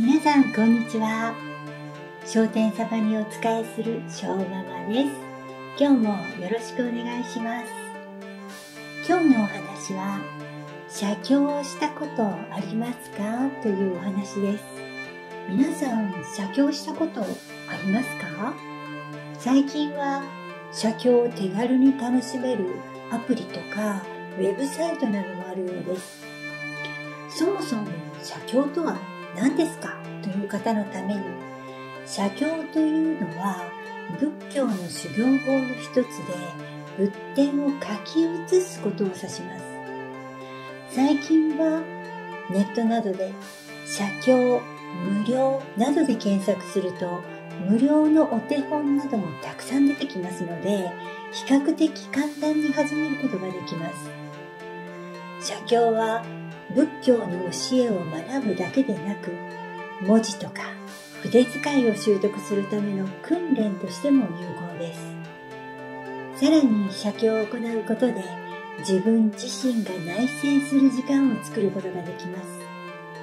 皆さんこんにちは。商店様にお仕えする小ママです。今日もよろしくお願いします。今日のお話は写経をしたことありますか？というお話です。皆さん写経したことありますか？最近は写経を手軽に楽しめるアプリとかウェブサイトなどもあるようです。そもそも写経とは何ですか？という方のために写経というのは仏教の修行法の一つで仏典を書き写すことを指します。最近はネットなどで写経無料などで検索すると無料のお手本などもたくさん出てきますので比較的簡単に始めることができます。写経は仏教の教えを学ぶだけでなく文字とか筆使いを習得するための訓練としても有効です。さらに写経を行うことで自分自身が内省する時間を作ることができます。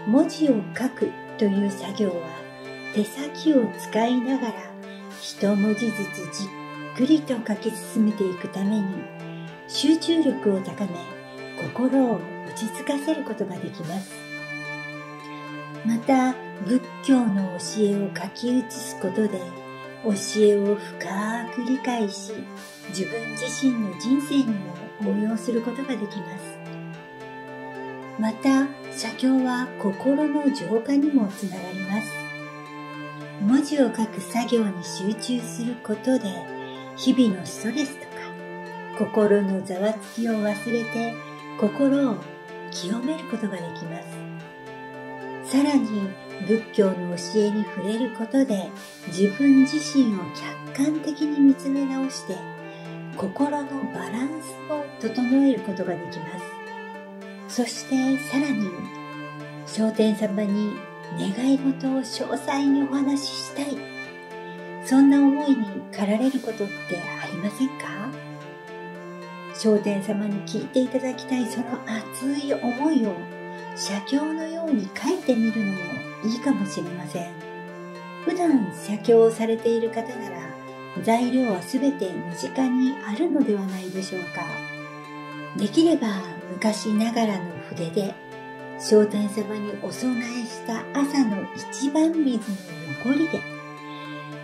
文字を書くという作業は手先を使いながら一文字ずつじっくりと書き進めていくために集中力を高め心をち着かせることができます。また仏教の教えを書き写すことで教えを深く理解し自分自身の人生にも応用することができます。また写経は心の浄化にもつながります。文字を書く作業に集中することで日々のストレスとか心のざわつきを忘れて心を清めることができます。さらに仏教の教えに触れることで自分自身を客観的に見つめ直して心のバランスを整えることができます。そしてさらに商店様に願い事を詳細にお話ししたい。そんな思いに駆られることってありませんか？商店様に聞いていただきたいその熱い思いを写経のように書いてみるのもいいかもしれません。普段写経をされている方なら材料は全て身近にあるのではないでしょうか。できれば昔ながらの筆で商店様にお供えした朝の一番水の残りで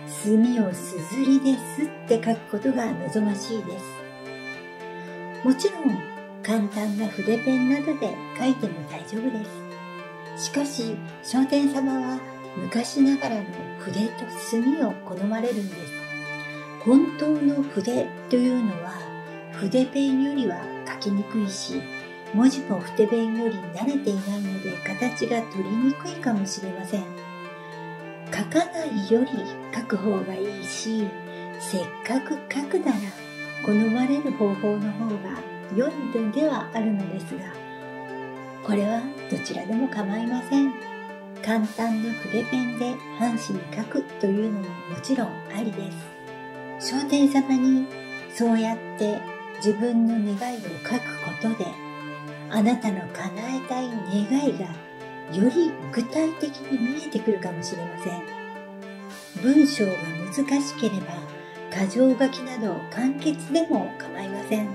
墨をすずりですって書くことが望ましいです。もちろん簡単な筆ペンなどで書いても大丈夫です。しかし商店様は昔ながらの筆と墨を好まれるんです。本当の筆というのは筆ペンよりは書きにくいし文字も筆ペンより慣れていないので形が取りにくいかもしれません。書かないより書く方がいいしせっかく書くなら好まれる方法の方が良いのではあるのですがこれはどちらでも構いません。簡単な筆ペンで半紙に書くというのももちろんありです。商店様にそうやって自分の願いを書くことであなたの叶えたい願いがより具体的に見えてくるかもしれません。文章が難しければ箇条書きなど簡潔でも構いません。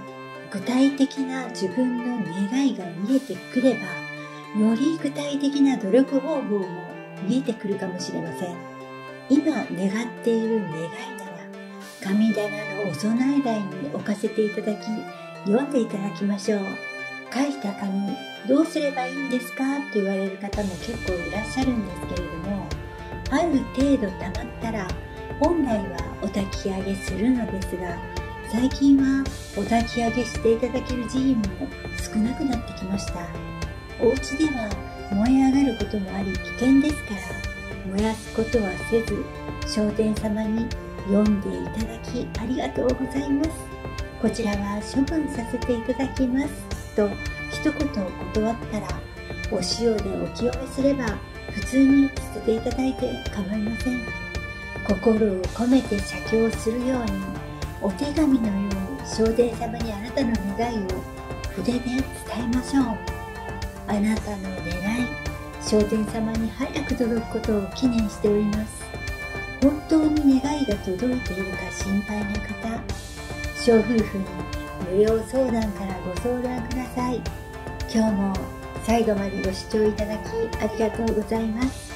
具体的な自分の願いが見えてくればより具体的な努力方法も見えてくるかもしれません。今願っている願いなら神棚のお供え台に置かせていただき読んでいただきましょう。書いた紙どうすればいいんですかって言われる方も結構いらっしゃるんですけれどもある程度溜まったら本来はお焚き上げするのですが最近はお焚き上げしていただける寺院も少なくなってきました。お家では燃え上がることもあり危険ですから燃やすことはせず商店様に読んでいただきありがとうございます。こちらは処分させていただきます。と一言断ったらお塩でお清めすれば普通に捨てていただいて構いません。心を込めて写経をするようにお手紙のように正殿様にあなたの願いを筆で伝えましょう。あなたの願い商店様に早く届くことを記念しております。本当に願いが届いているか心配な方小夫婦に無料相談からご相談ください。今日も最後までご視聴いただきありがとうございます。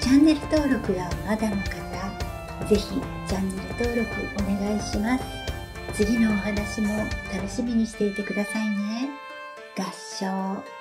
チャンネル登録がまだの方ぜひチャンネル登録お願いします。次のお話も楽しみにしていてくださいね。合唱。